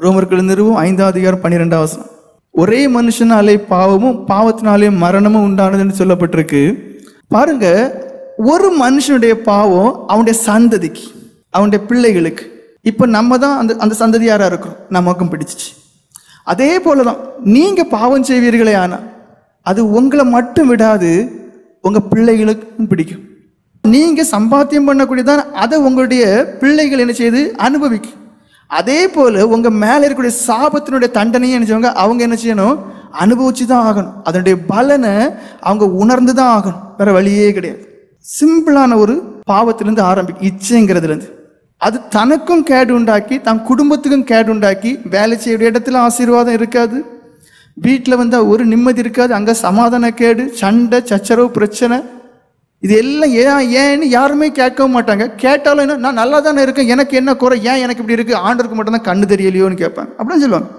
ரோமர்கள் நிறுவும் ஐந்தாவது அதிகாரம் பன்னிரெண்டாம் வசனம். ஒரே மனுஷனாலே பாவமும் பாவத்தினாலே மரணமும் உண்டானதுன்னு சொல்லப்பட்டிருக்கு. பாருங்க ஒரு மனுஷனுடைய பாவம் அவனுடைய சந்ததிக்கு அவனுடைய பிள்ளைகளுக்கு. இப்போ நம்ம தான் அந்த அந்த சந்ததியாரா இருக்கிறோம். நமக்கும் பிடிச்சிச்சு. அதே போல தான் நீங்கள் பாவம் செய்வீர்களே ஆனால் அது உங்களை மட்டும் விடாது உங்கள் பிள்ளைகளுக்கும் பிடிக்கும். நீங்கள் சம்பாத்தியம் பண்ணக்கூடியதான் அதை உங்களுடைய பிள்ளைகள் என்ன செய்து? அனுபவிக்கும். அதே போல் உங்கள் மேலே இருக்கக்கூடிய சாபத்தினுடைய தண்டனையை நினச்சவங்க அவங்க என்ன செய்யணும்? அனுபவிச்சு தான் ஆகணும். அதனுடைய பலனை அவங்க உணர்ந்து தான் ஆகணும். வேற வழியே கிடையாது. சிம்பிளான ஒரு பாவத்திலிருந்து ஆரம்பிக்கும் இச்சைங்கிறதுலேருந்து. அது தனக்கும் கேடு உண்டாக்கி தன் குடும்பத்துக்கும் கேடு உண்டாக்கி வேலை செய்யக்கூடிய இடத்துல ஆசீர்வாதம் இருக்காது. வீட்டில் வந்தால் ஒரு நிம்மதி இருக்காது. அங்கே சமாதான கேடு சண்டை சச்சரவு பிரச்சனை. இது எல்லாம் ஏன் ஏன்னு யாருமே கேட்கவும் மாட்டாங்க. கேட்டாலும் என்ன நான் நல்லா தானே இருக்கேன் எனக்கு என்ன குறை ஏன் எனக்கு இப்படி இருக்குது ஆண்டருக்கு மட்டும்தான் கண்ணு தெரியலையோன்னு கேட்பாங்க அப்படின்னு சொல்லுவாங்க.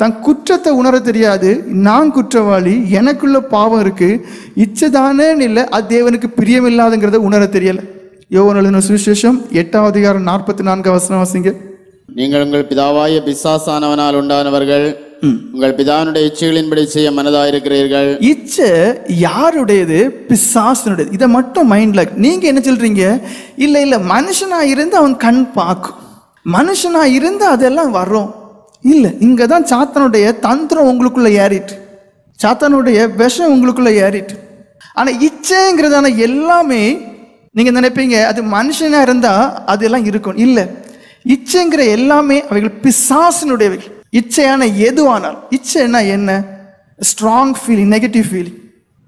தன் குற்றத்தை உணர தெரியாது. நான் குற்றவாளி எனக்குள்ள பாவம் இருக்குது இச்சைதானேன்னு இல்லை அது தேவனுக்கு பிரியமில்லாதுங்கிறத உணர தெரியல. யோவன் எழுதின சுவிசேஷம் எட்டாவது அதிகாரம் நாற்பத்தி நான்கு வசனம் வசிங்க. நீங்கள் உங்கள் பிதாவாய பிசாசானவனால் உண்டானவர்கள் உங்கள் பிதானுடைய இச்சைகளின்படி செய்ய மனதாயிருக்கிறீர்கள். இச்சை யாருடையது? பிசாசனுடையது. இதை மட்டும் மைண்ட்ல நீங்க என்ன சொல்றீங்க? இல்ல இல்ல மனுஷனா இருந்து அவன் கண் பார்க்கும். மனுஷனா இருந்து அதெல்லாம் வரும். இல்ல இங்க தான் சாத்தனுடைய தந்திரம் உங்களுக்குள்ள ஏறிட்டு. சாத்தானுடைய விஷம் உங்களுக்குள்ள ஏறிட்டு. ஆனா இச்சைங்கிறதான எல்லாமே நீங்க நினைப்பீங்க அது மனுஷனா இருந்தா அதெல்லாம் இருக்கும். இல்ல இச்சைங்கிற எல்லாமே அவைகள் பிசாசினுடையவைகள். இச்சையான எதுவானால் இச்சைன்னா என்ன? ஸ்ட்ராங் ஃபீலிங் நெகட்டிவ் ஃபீலிங்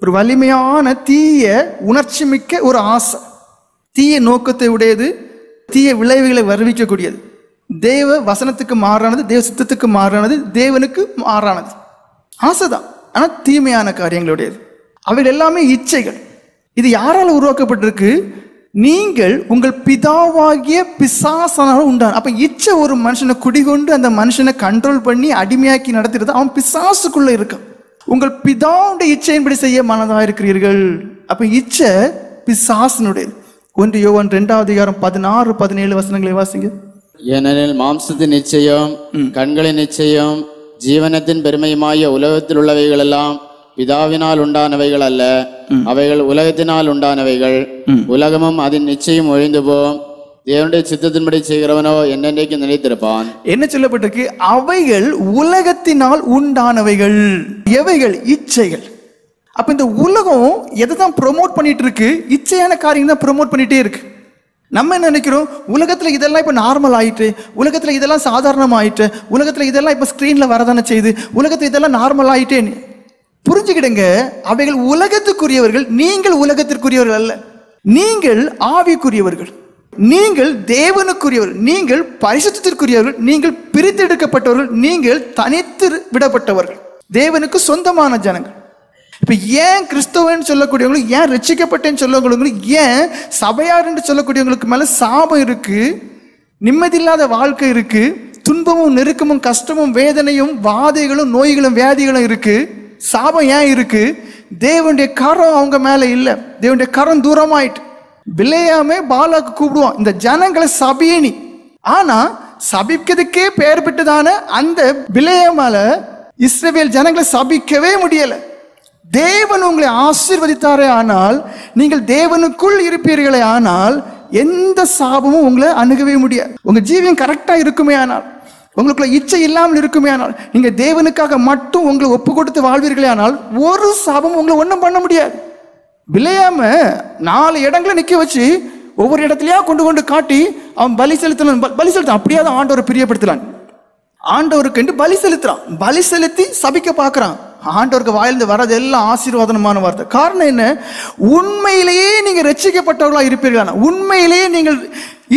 ஒரு வலிமையான தீய உணர்ச்சி மிக்க ஒரு ஆசை. தீய நோக்கத்தை உடையது தீய விளைவுகளை வருவிக்கக்கூடியது. தேவ வசனத்துக்கு மாறானது தேவ சித்தத்துக்கு மாறானது தேவனுக்கு மாறானது. ஆசை தான் ஆனால் தீமையான காரியங்களுடையது. அவைகள் எல்லாமே இச்சைகள். இது யாரால் உருவாக்கப்பட்டிருக்கு? நீங்கள் உங்கள் பிதாவாகிய பிசாசனால உண்டான. அப்ப இச்சை ஒரு மனுஷனை குடிகொண்டு அந்த மனுஷனை கண்ட்ரோல் பண்ணி அடிமையாக்கி நடத்துறது அவன் பிசாசுக்குள்ள இருக்கான் உங்கள் பிதாவுடைய இச்சையின்படி செய்ய மனதா இருக்கிறீர்கள். அப்ப இச்சை பிசாசனுடையது. ஒன்று யோவான் ரெண்டாவது அதிகாரம் பதினாறு பதினேழு வசனங்களை வாசிங்க. ஏனெனில் மாம்சத்தின் நிச்சயம் கண்களின் நிச்சயம் ஜீவனத்தின் பெருமையுமாய உலகத்தில் உள்ளவைகளெல்லாம் பிதாவினால் உண்டானவைகள் அல்ல. அவைகள் உலகத்தினால் உண்டானவைகள். உலகமும் அதன் நிச்சயம் ஒழிந்து போம். தேவனுடைய சித்தத்தின்படி செய்கிறவனோ என்னென்றைக்கு நினைத்திருப்பான்? என்ன சொல்லப்பட்டிருக்கு? அவைகள் உலகத்தினால் உண்டானவைகள். எவைகள்? இச்சைகள். அப்ப இந்த உலகம் எதை தான் ப்ரொமோட் பண்ணிட்டு இருக்கு இச்சையான காரியம் தான் ப்ரொமோட் பண்ணிட்டே இருக்கு. நம்ம என்ன நினைக்கிறோம்? உலகத்துல இதெல்லாம் இப்ப நார்மல் ஆயிட்டு உலகத்துல இதெல்லாம் சாதாரணம் ஆயிட்டு உலகத்துல இதெல்லாம் இப்ப ஸ்கிரீன்ல வரதானே செய்யுது உலகத்துல இதெல்லாம் நார்மல் ஆயிட்டேன்னு. புரிஞ்சுக்கிடுங்க. அவைகள் உலகத்துக்குரியவர்கள் நீங்கள் உலகத்திற்குரியவர்கள் அல்ல. நீங்கள் ஆவிக்குரியவர்கள். நீங்கள் தேவனுக்குரியவர்கள். நீங்கள் பரிசுத்திற்குரியவர்கள் நீங்கள் பிரித்தெடுக்கப்பட்டவர்கள். நீங்கள் தனித்து விடப்பட்டவர்கள். தேவனுக்கு சொந்தமான ஜனங்கள். இப்ப ஏன் கிறிஸ்தவன் சொல்லக்கூடியவங்களுக்கு ஏன் ரட்சிக்கப்பட்டேன்னு சொல்லக்கூடியவங்களுக்கு ஏன் சபையார் என்று சொல்லக்கூடியவங்களுக்கு மேல சாபம் இருக்கு? நிம்மதியில்லாத வாழ்க்கை இருக்கு. துன்பமும் நெருக்கமும் கஷ்டமும் வேதனையும் வாதைகளும் நோய்களும் வியாதிகளும் இருக்குது சாபம் ஏன் இருக்கு? தேவனுடைய கரம் அவங்க மேலே இல்லை. தேவனுடைய கரம் தூரமாயிட்டு. பிள்ளையாமே பாலாக்கு கூப்பிடுவான். இந்த ஜனங்களை சபியணி ஆனா சபிக்கிறதுக்கே பெயர் பெற்றுதான அந்த பிள்ளையமால இஸ்ரவேல் ஜனங்களை சபிக்கவே முடியலை. தேவன் உங்களை ஆசீர்வதித்தாரே ஆனால் நீங்கள் தேவனுக்குள் இருப்பீர்களே ஆனால் எந்த சாபமும் உங்களை அணுகவே முடியாது. உங்கள் ஜீவியம் கரெக்டாக இருக்குமே ஆனால். உங்களுக்குள்ள இச்சை இல்லாமல் இருக்குமே ஆனால் நீங்க தேவனுக்காக மட்டும் உங்களை ஒப்பு கொடுத்து வாழ்வீர்களே ஆனால் ஒரு சாபம் உங்களை ஒன்றும் பண்ண முடியாது. விளையாம நாலு இடங்களை நிக்க வச்சு ஒவ்வொரு இடத்துலயா கொண்டு கொண்டு காட்டி அவன் பலி செலுத்தலாம் பலி செலுத்தான் அப்படியே தான் ஆண்டவரை பிரியப்படுத்தலான். ஆண்டவருக்கு பலி செலுத்துறான். பலி செலுத்தி சபிக்க பார்க்கறான். ஆண்டவருக்கு வாயிலிருந்து வர்றது எல்லாம் ஆசீர்வாதமான வார்த்தை. காரணம் என்ன? உண்மையிலேயே நீங்க ரட்சிக்கப்பட்டவர்களா இருப்பீர்களானா உண்மையிலேயே நீங்கள்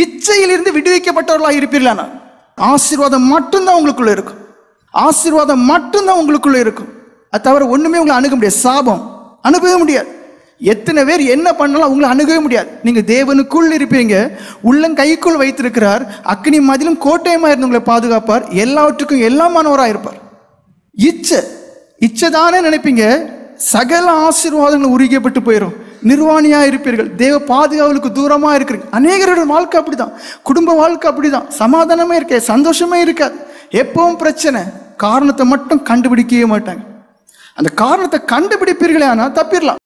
இச்சையிலிருந்து விடுவிக்கப்பட்டவர்களா இருப்பீர்களானா ஆசீர்வாதம் மட்டும்தான் உங்களுக்குள்ள இருக்கும். ஆசீர்வாதம் மட்டும்தான் உங்களுக்குள்ள இருக்கும். அது தவிர ஒன்றுமே உங்களை அணுக முடியாது. சாபம். அணுகவே முடியாது. எத்தனை பேர் என்ன பண்ணாலும் உங்களை அணுகவே முடியாது. நீங்கள் தேவனுக்குள் இருப்பீங்க. உள்ளம் கைக்குள் வைத்திருக்கிறார். அக்னி மதிலும் கோட்டையமாக இருந்து உங்களை பாதுகாப்பார். எல்லாவற்றுக்கும் எல்லாமானவராக இருப்பார். இச்சை. இச்சை தானே நினைப்பீங்க. சகல ஆசீர்வாதங்கள் உருகியப்பட்டு போயிடும் நிர்வாணியாக இருப்பீர்கள். தேவ பாதுகாவலுக்கு தூரமாக இருக்கிறீங்க அநேகரோட வாழ்க்கை அப்படிதான். குடும்ப வாழ்க்கை அப்படிதான். சமாதானமே இருக்க சந்தோஷமே இருக்காது. எப்பவும் பிரச்சனை. காரணத்தை மட்டும் கண்டுபிடிக்கவே மாட்டாங்க. அந்த காரணத்தை கண்டுபிடிப்பீர்களே ஆனால் தப்பிடலாம்